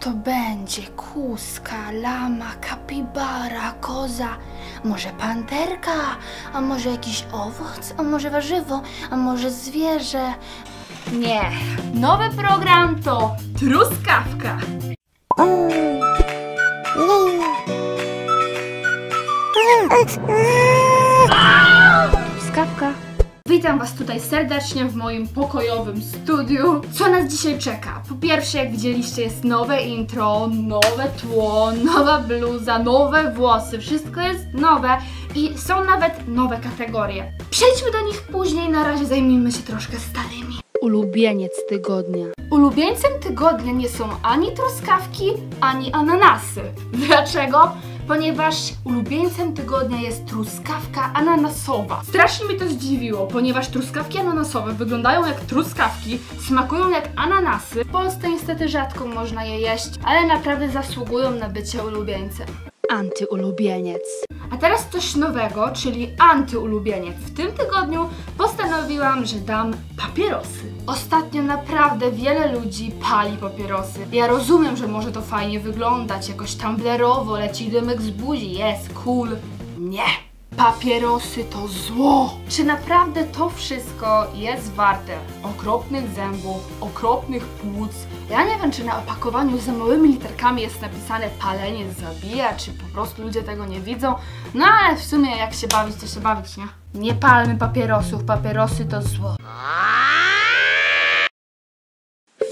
to będzie? Kuska, lama, kapibara, koza, może panterka, a może jakiś owoc, a może warzywo, a może zwierzę? Nie, nowy program to truskawka. Truskawka. Witam Was tutaj serdecznie w moim pokojowym studiu. Co nas dzisiaj czeka? Po pierwsze, jak widzieliście, jest nowe intro, nowe tło, nowa bluza, nowe włosy, wszystko jest nowe i są nawet nowe kategorie. Przejdźmy do nich później, na razie zajmijmy się troszkę starymi. Ulubieniec tygodnia. Ulubieńcem tygodnia nie są ani truskawki, ani ananasy. Dlaczego? Ponieważ ulubieńcem tygodnia jest truskawka ananasowa. Strasznie mnie to zdziwiło, ponieważ truskawki ananasowe wyglądają jak truskawki, smakują jak ananasy. W Polsce niestety rzadko można je jeść, ale naprawdę zasługują na bycie ulubieńcem. Antyulubieniec. A teraz coś nowego, czyli antyulubieniec. W tym tygodniu postanowiłam, że dam papierosy. Ostatnio naprawdę wiele ludzi pali papierosy. Ja rozumiem, że może to fajnie wyglądać, jakoś tumblerowo, leci dymek z buzi, jest cool. Nie. Papierosy to zło! Czy naprawdę to wszystko jest warte okropnych zębów, okropnych płuc? Ja nie wiem, czy na opakowaniu za małymi literkami jest napisane palenie zabija, czy po prostu ludzie tego nie widzą. No ale w sumie jak się bawić, to się bawić, nie? Nie palmy papierosów, papierosy to zło.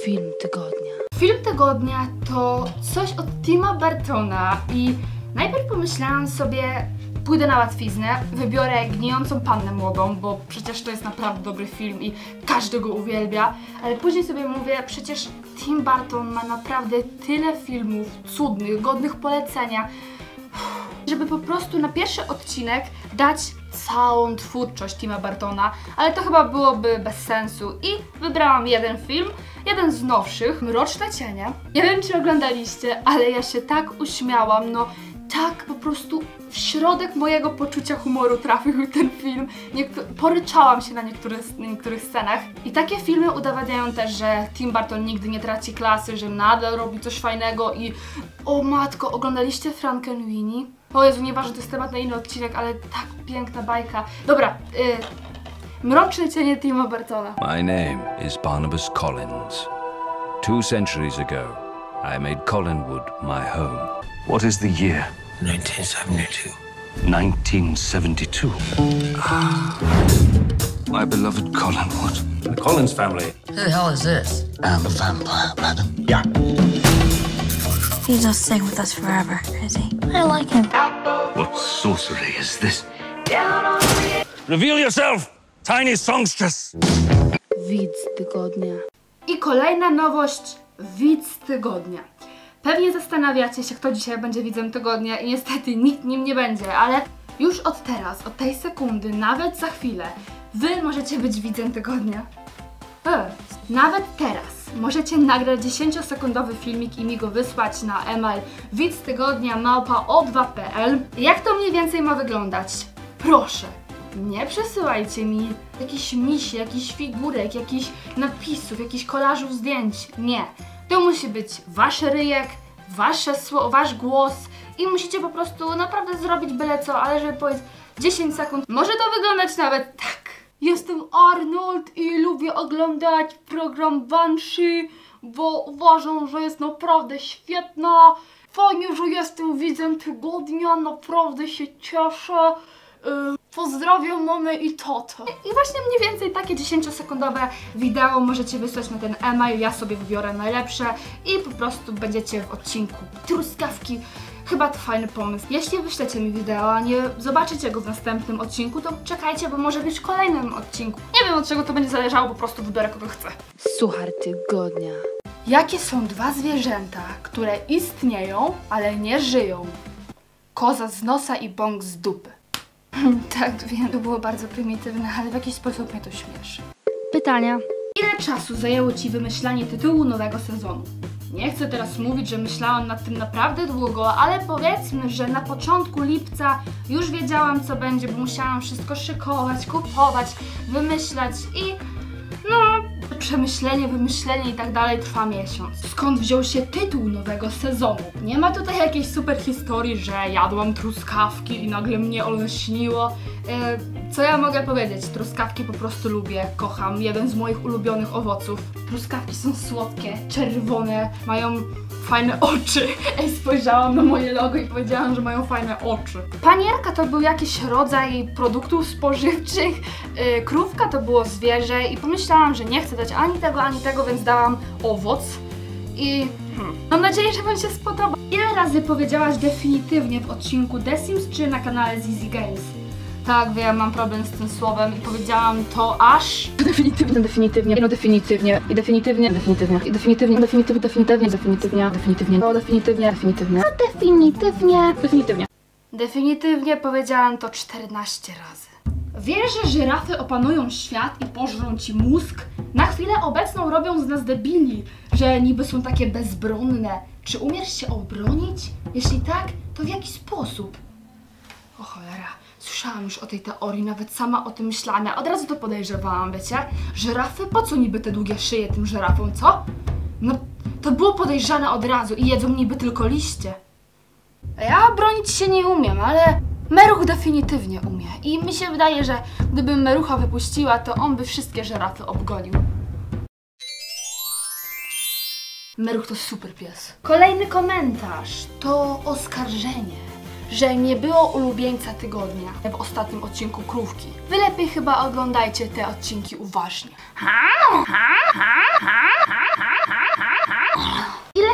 Film tygodnia. Film tygodnia to coś od Tima Bartona i najpierw pomyślałam sobie, pójdę na łatwiznę, wybiorę Gnijącą Pannę Młodą, bo przecież to jest naprawdę dobry film i każdy go uwielbia, ale później sobie mówię, przecież Tim Burton ma naprawdę tyle filmów cudnych, godnych polecenia, żeby po prostu na pierwszy odcinek dać całą twórczość Tima Bartona, ale to chyba byłoby bez sensu i wybrałam jeden film, jeden z nowszych, Mroczne Cienie. Nie wiem, czy oglądaliście, ale ja się tak uśmiałam, no tak po prostu w środek mojego poczucia humoru trafił ten film. Niektó- poryczałam się na, niektórych, niektórych scenach. I takie filmy udowadniają też, że Tim Burton nigdy nie traci klasy, że nadal robi coś fajnego i o matko, oglądaliście Frankenweenie? O Jezu, nieważne, to jest temat na inny odcinek, ale tak piękna bajka. Dobra, y, Mroczne cienie Tima Burtona. My name is Barnabas Collins. Two centuries ago, I made Collinwood my home. What is the year? 1972. 1972. Ah. My beloved Collinwood. The Collins family. Who the hell is this? I'm a vampire, madam. Yeah. He's not staying with us forever, is he? I like him. What sorcery is this? Reveal yourself, tiny songstress! Widz tygodnia. I kolejna nowość, widz tygodnia. Pewnie zastanawiacie się, kto dzisiaj będzie widzem tygodnia i niestety nikt nim nie będzie, ale już od teraz, od tej sekundy, nawet za chwilę, wy możecie być widzem tygodnia. E, nawet teraz możecie nagrać 10-sekundowy filmik i mi go wysłać na email widz tygodnia małpa o2.pl. Jak to mniej więcej ma wyglądać? Proszę, nie przesyłajcie mi jakichś misi, jakichś figurek, jakichś napisów, jakichś kolażów zdjęć. Nie. To musi być wasz ryjek, wasze wasz głos i musicie po prostu naprawdę zrobić byle co, ale żeby powiedzieć 10 sekund. Może to wyglądać nawet tak. Jestem Arnold i lubię oglądać program Banshee, bo uważam, że jest naprawdę świetna. Fajnie, że jestem widzem tygodnia, naprawdę się cieszę. Pozdrawiam mamę i tatę. I właśnie mniej więcej takie 10-sekundowe wideo możecie wysłać na ten e-mail. Ja sobie wybiorę najlepsze i po prostu będziecie w odcinku truskawki. Chyba to fajny pomysł. Jeśli wyślecie mi wideo, a nie zobaczycie go w następnym odcinku, to czekajcie, bo może być w kolejnym odcinku. Nie wiem od czego to będzie zależało, po prostu wybiorę kogo chcę. Suchar tygodnia. Jakie są dwa zwierzęta, które istnieją, ale nie żyją? Koza z nosa i bąk z dupy. tak, wiem, to było bardzo prymitywne, ale w jakiś sposób mnie to śmieszy. Pytania. Ile czasu zajęło Ci wymyślanie tytułu nowego sezonu? Nie chcę teraz mówić, że myślałam nad tym naprawdę długo, ale powiedzmy, że na początku lipca już wiedziałam co będzie, bo musiałam wszystko szykować, kupować, wymyślać i przemyślenie, wymyślenie i tak dalej trwa miesiąc. Skąd wziął się tytuł nowego sezonu? Nie ma tutaj jakiejś super historii, że jadłam truskawki i nagle mnie olśniło. E, co ja mogę powiedzieć? Truskawki po prostu lubię, kocham. Jeden z moich ulubionych owoców. Truskawki są słodkie, czerwone, mają fajne oczy. Ej, spojrzałam na moje logo i powiedziałam, że mają fajne oczy. Panierka to był jakiś rodzaj produktów spożywczych, yy, krówka to było zwierzę i pomyślałam, że nie chcę dać ani tego, ani tego, więc dałam owoc. I hmm, mam nadzieję, że Wam się spodoba. Ile razy powiedziałaś definitywnie w odcinku The Sims czy na kanale Zizi Games? Tak, wiem, mam problem z tym słowem i powiedziałam to aż... Definitywnie, definitywnie, no definitywnie, i definitywnie, definitywnie, i definitywnie, definitywnie, definitywnie, definitywnie, definitywnie, no definitywnie, definitywnie, no definitywnie, definitywnie. Definitywnie powiedziałam to 14 razy. Wiesz, że żyrafy opanują świat i pożrą ci mózg? Na chwilę obecną robią z nas debili, że niby są takie bezbronne. Czy umiesz się obronić? Jeśli tak, to w jaki sposób? O cholera, słyszałam już o tej teorii, nawet sama o tym myślałam. Od razu to podejrzewałam, wiecie? Żyrafy? Po co niby te długie szyje tym żyrafom, co? No, to było podejrzane od razu i jedzą niby tylko liście. Ja bronić się nie umiem, ale Meruch definitywnie umie. I mi się wydaje, że gdybym Merucha wypuściła, to on by wszystkie żerafy obgonił. Meruch to super pies. Kolejny komentarz to oskarżenie, że nie było ulubieńca tygodnia w ostatnim odcinku Krówki. Wy lepiej chyba oglądajcie te odcinki uważnie. Ile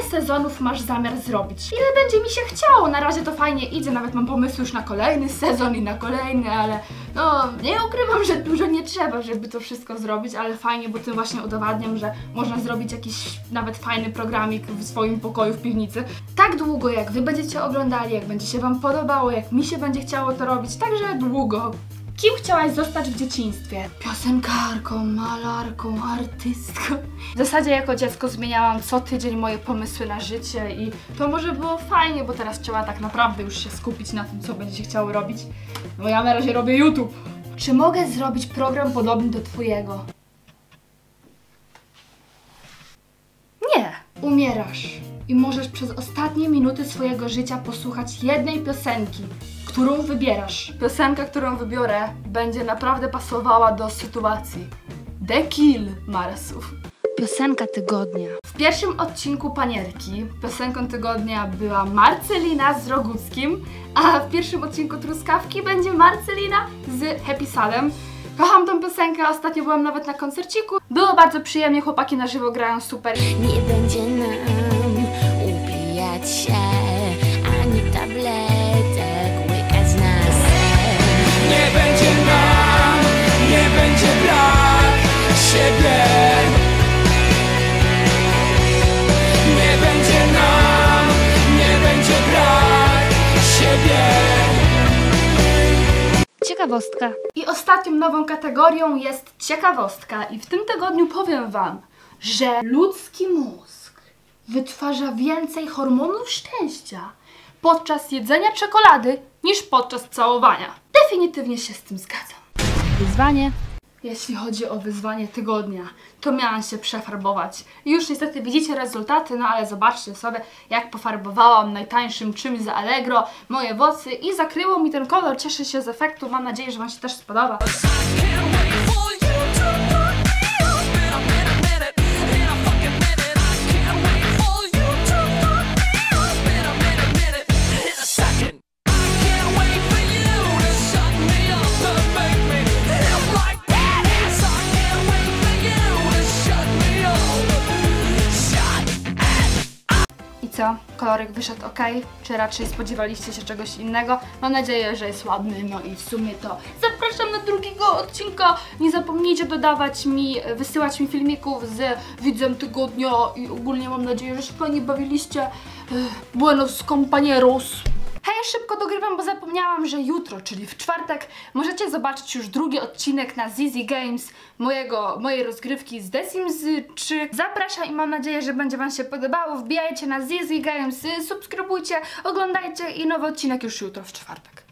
sezonów masz zamiar zrobić? Ile będzie mi się chciało? Na razie to fajnie idzie, nawet mam pomysł już na kolejny sezon i na kolejny, ale no nie ukrywam, że dużo nie trzeba, żeby to wszystko zrobić, ale fajnie, bo tym właśnie udowadniam, że można zrobić jakiś nawet fajny programik w swoim pokoju w piwnicy. Tak długo, jak wy będziecie oglądali, jak będzie się wam podobało, jak mi się będzie chciało to robić, także długo. Kim chciałaś zostać w dzieciństwie? Piosenkarką, malarką, artystką. W zasadzie jako dziecko zmieniałam co tydzień moje pomysły na życie i to może było fajnie, bo teraz trzeba tak naprawdę już się skupić na tym, co będzie się chciało robić. No ja na razie robię YouTube. Czy mogę zrobić program podobny do twojego? Nie. Umierasz i możesz przez ostatnie minuty swojego życia posłuchać jednej piosenki, którą wybierasz. Piosenka, którą wybiorę, będzie naprawdę pasowała do sytuacji. The Kill Marsów. Piosenka tygodnia. W pierwszym odcinku Panierki piosenką tygodnia była Marcelina z Roguckim, a w pierwszym odcinku Truskawki będzie Marcelina z Happy Sadem. Kocham tą piosenkę, ostatnio byłam nawet na koncerciku. Było bardzo przyjemnie, chłopaki na żywo grają super. Nie będzie Ciekawostka. I ostatnią nową kategorią jest ciekawostka. I w tym tygodniu powiem Wam, że ludzki mózg wytwarza więcej hormonów szczęścia podczas jedzenia czekolady niż podczas całowania. Definitywnie się z tym zgadzam. Wyzwanie. Jeśli chodzi o wyzwanie tygodnia, to miałam się przefarbować. Już niestety widzicie rezultaty, no ale zobaczcie sobie, jak pofarbowałam najtańszym czymś za Allegro moje włosy i zakryło mi ten kolor. Cieszę się z efektu, mam nadzieję, że Wam się też spodoba. Co? Kolorek wyszedł ok? Czy raczej spodziewaliście się czegoś innego? Mam nadzieję, że jest ładny, no i w sumie to zapraszam na drugiego odcinka. Nie zapomnijcie dodawać mi, wysyłać mi filmików z widzem tygodnia i ogólnie mam nadzieję, że się fajnie bawiliście. Ech, Buenos compañeros. Hej, szybko dogrywam, bo zapomniałam, że jutro, czyli w czwartek, możecie zobaczyć już drugi odcinek na Zizi Games mojego, mojej rozgrywki z The Sims 3. Zapraszam i mam nadzieję, że będzie Wam się podobało. Wbijajcie na Zizi Games, subskrybujcie, oglądajcie i nowy odcinek już jutro w czwartek.